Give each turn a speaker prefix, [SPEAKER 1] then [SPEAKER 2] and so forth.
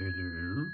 [SPEAKER 1] Hello?